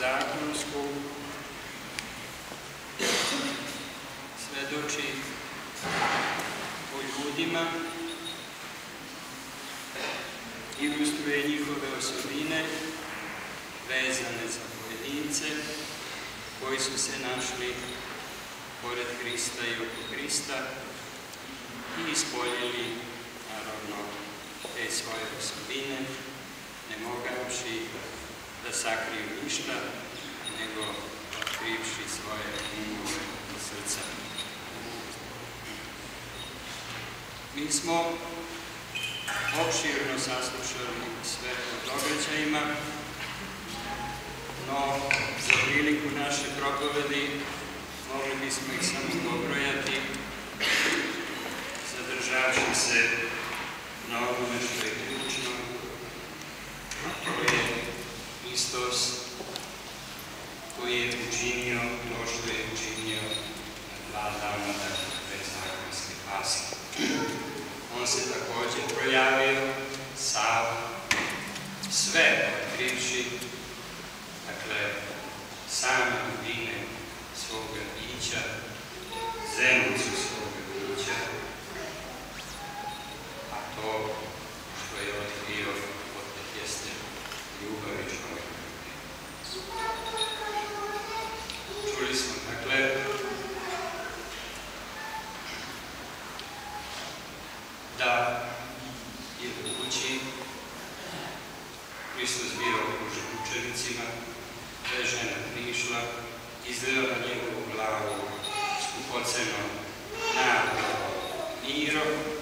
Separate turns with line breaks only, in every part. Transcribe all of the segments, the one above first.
zakonsku svedoči o ljudima, ilustruje njihove osobine vezane za pojedince koji su se našli pored Hrista i oko Hrista i ispoljili da sakriju ništa, nego otkrivši svoje umove i srca. Mi smo opširno saslušali sve o događajima, no za priliku naše propovedi mogli bismo ih samo pobrojati, zadržavši se na ovome što je Hristos koji je učinio to što je učinio dva dana bez zakonske paske. On se takođe projavio sam sve otkrivši Izra, Diego Blau, Skupoceno, Nardo, Miro,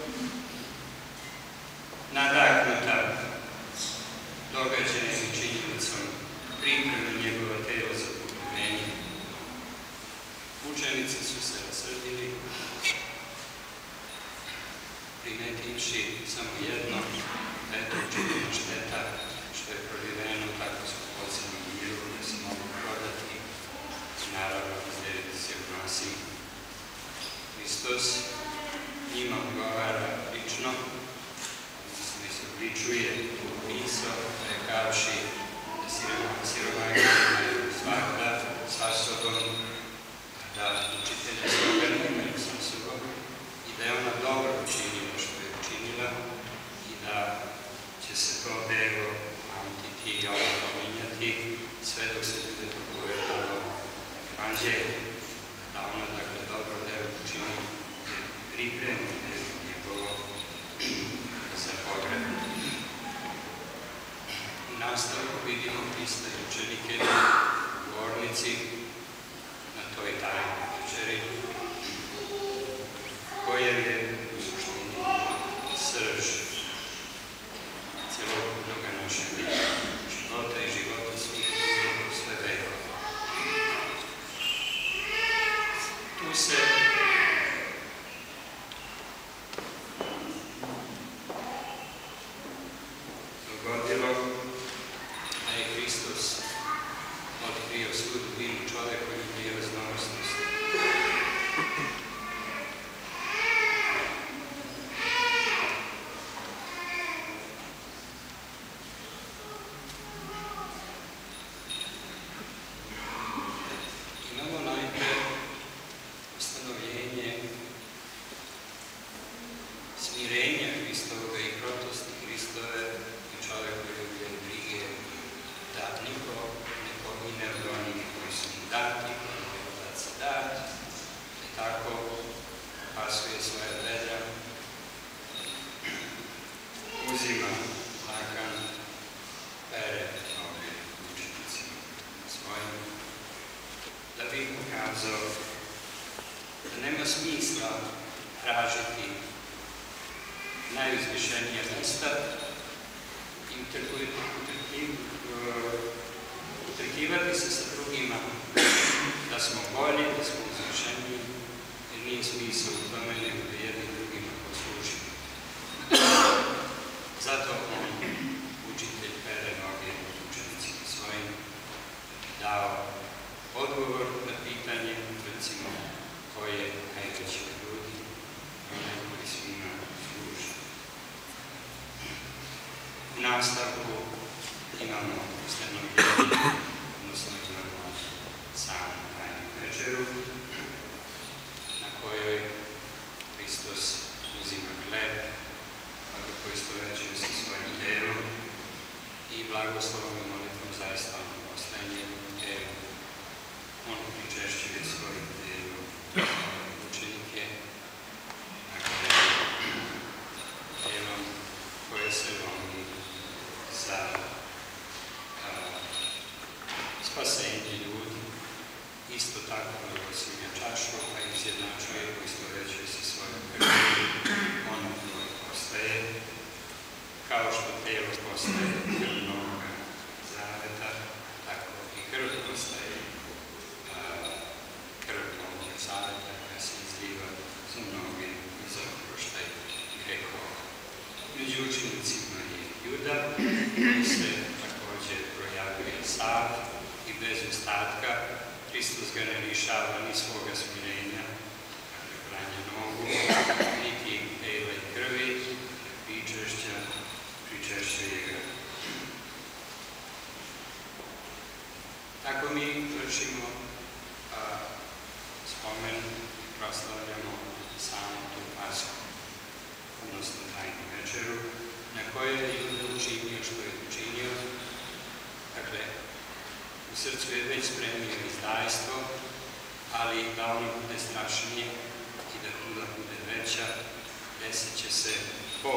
giovani, scendi lì in Suisse, come blagoslovom i molitvom zaista ono postajanje, jer ono pričešće je svoj djelo. među učenicima je Juda, koji se takođe projavio sad i bez ostatka. Hristos ga ne lišava ni svoga smirenja, kada branja nogu, niti pele i krvi, pričešća, pričešćuje ga. Tako mi vršimo spomen, proslavljamo odnosno tajnu večeru, na kojoj je Ihuda učinio što je učinio. Dakle, u srcu je već spremio izdajstvo, ali da ono bude strašnije i da kuda bude veća, desit će se po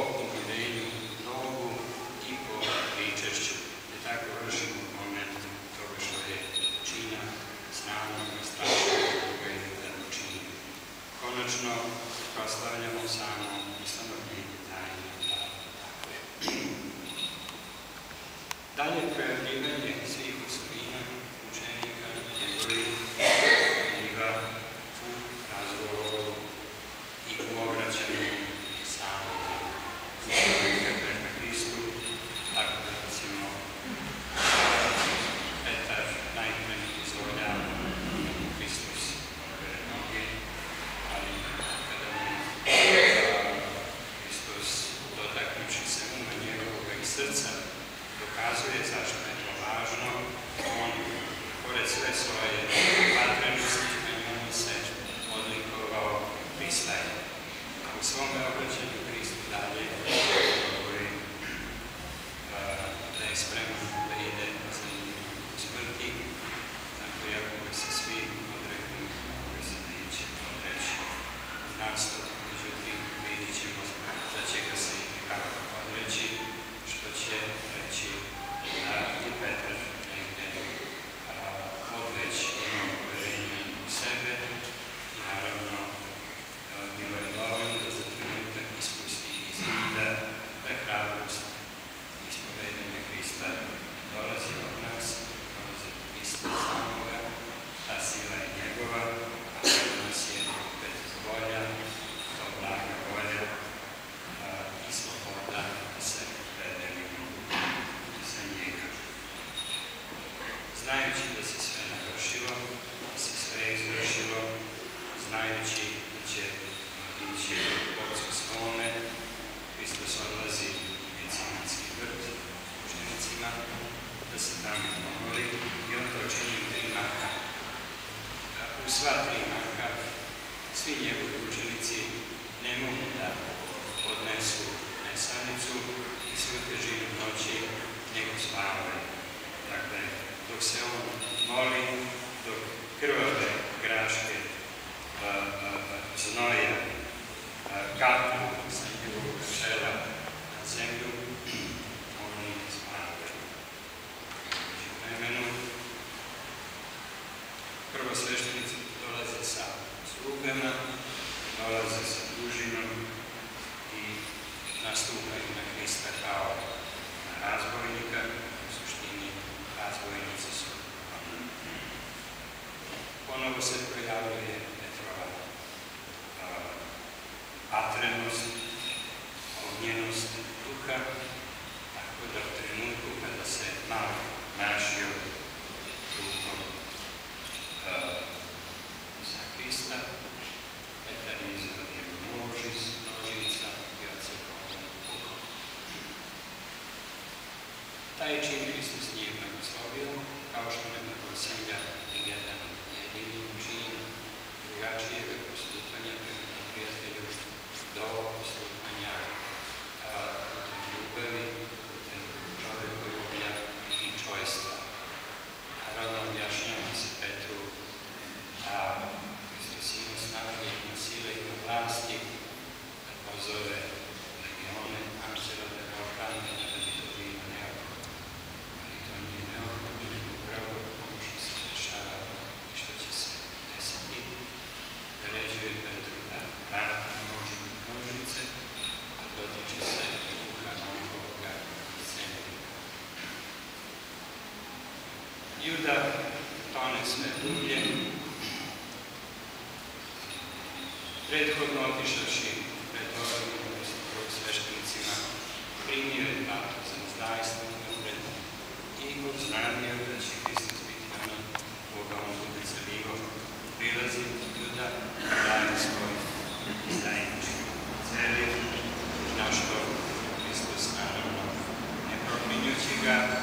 dolaze sa dužinom i nastupaju na Hrista kao na razbojnika, u suštini razbojnici su Ponovo se pojavljuje Petrova atrenost, ognjenost duha, tako da u trenutku kada se malo našio Amen. Juda, danes neobljubljen, predhodno otišavši pred novim okrog sveštenicima, primio je bato za izdajstvo in napred i obznanio da će Hristos biti ono Bogom bude zalivo, prilazi Juda, daje svoj izdajnički celje, na što Hristos naravno ne promenjući ga,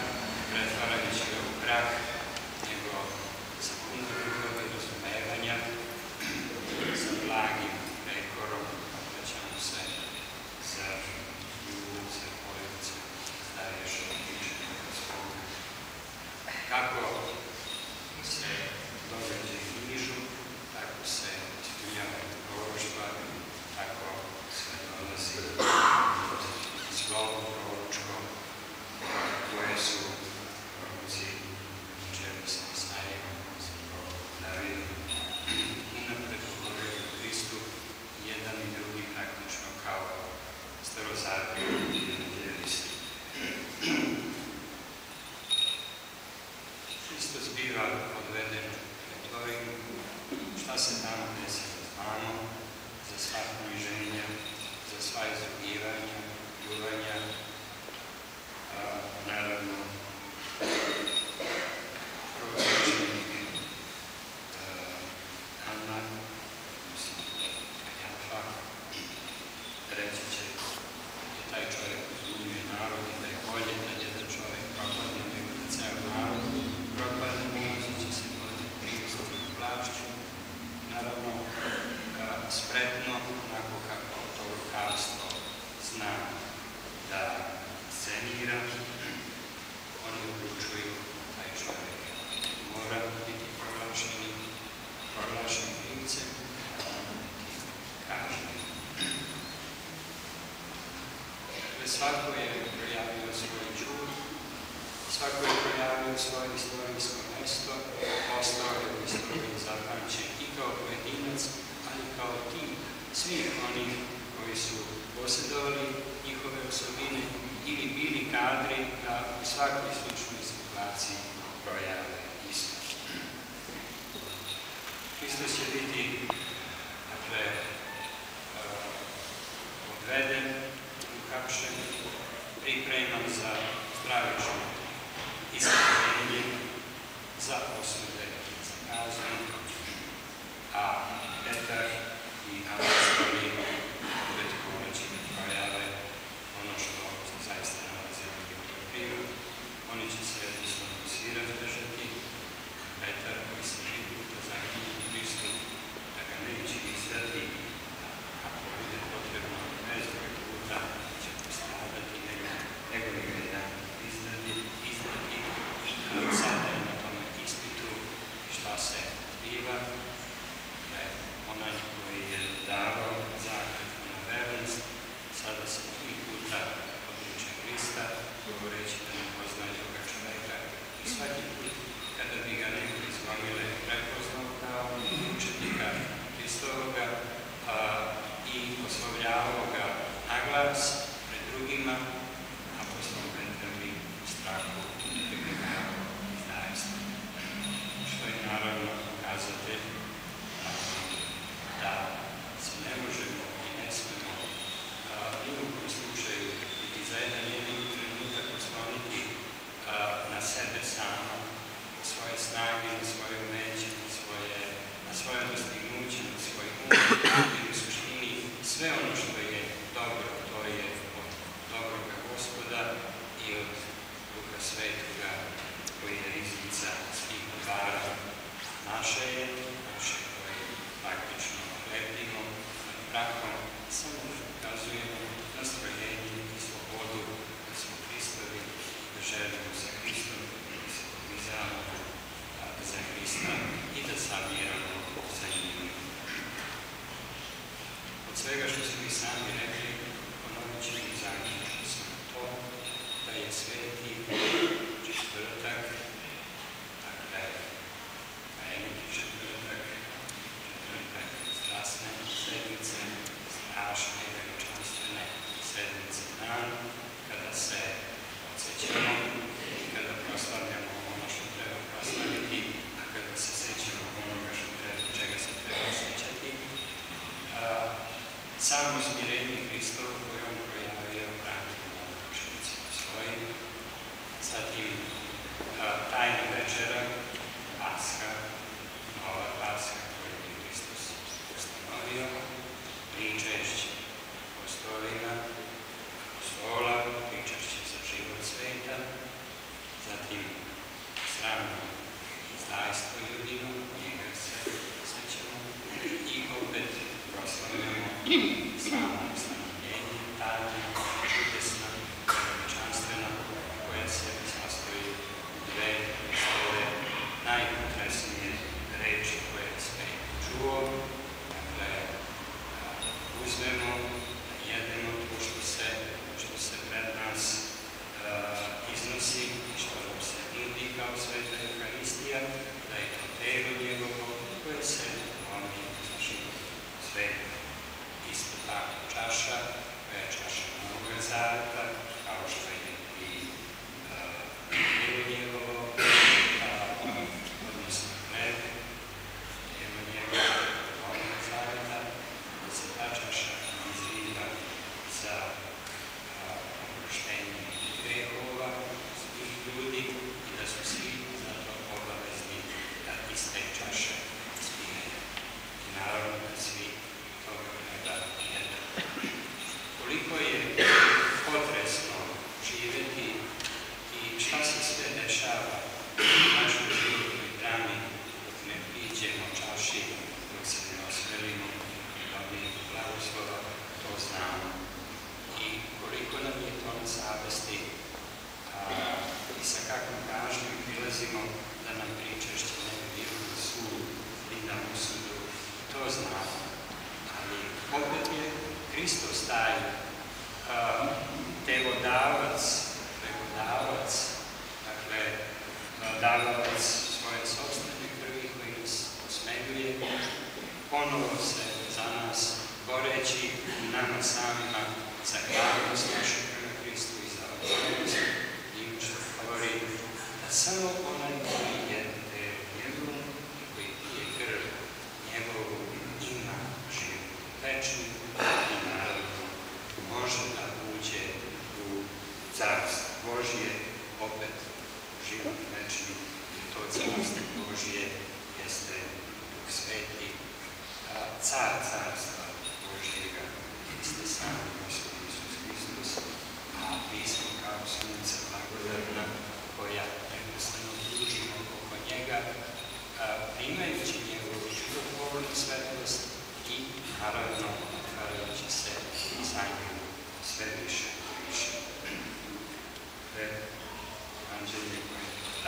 He's not demanding. He's not forcing the thing. He's acknowledging. Um,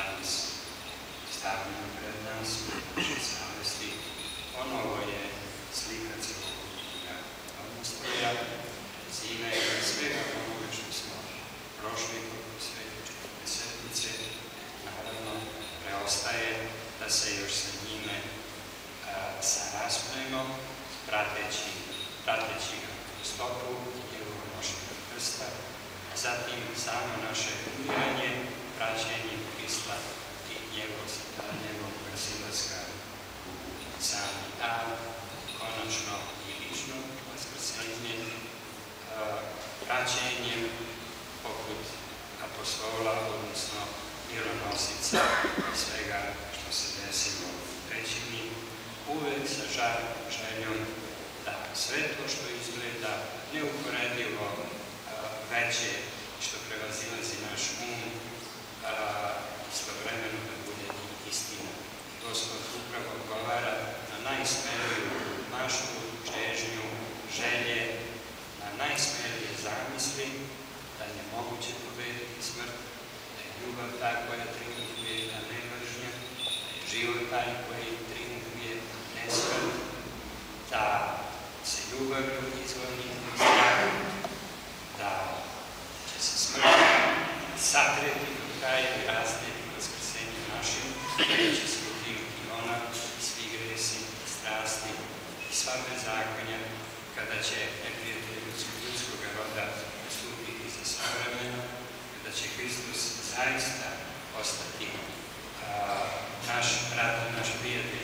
danas stavljeno pred nas naše savesti, ponovo je slika cijelog odnostaja, zime i svega onoga što smo prošli kod svetljučke desetnice, naravno preostaje da se još sa njime saraspremo, prateći, prateći ga u stopu, njegovu nošenju krsta, zatim samo naše umiranje, praćenje Hrista i njegov, njegovog vrsilaska u sami dan, konačno i lično vaskrsenje, praćenjem poput apostola, odnosno mironosica i svega što se desilo u pećini, uvek sa žar, željom da sve to što izgleda neuporedivo veće, što prevazilazi naš um, istovremeno da bude i istina. To smo upravo govara na najsmeliju našu čežnju, želje, na najsmelije zamisli da je moguće pobediti smrt, da je ljubav ta koja triumfuje, a da ne mržnja, da je život taj koji triumfuje, ne smrt, da se ljubav izvoni iz da će se smrt sakreti će neprijatelj ljudskog, ljudskog roda nastupiti za savremeno, da će Hristos zaista ostati a, naš brat, naš prijatelj,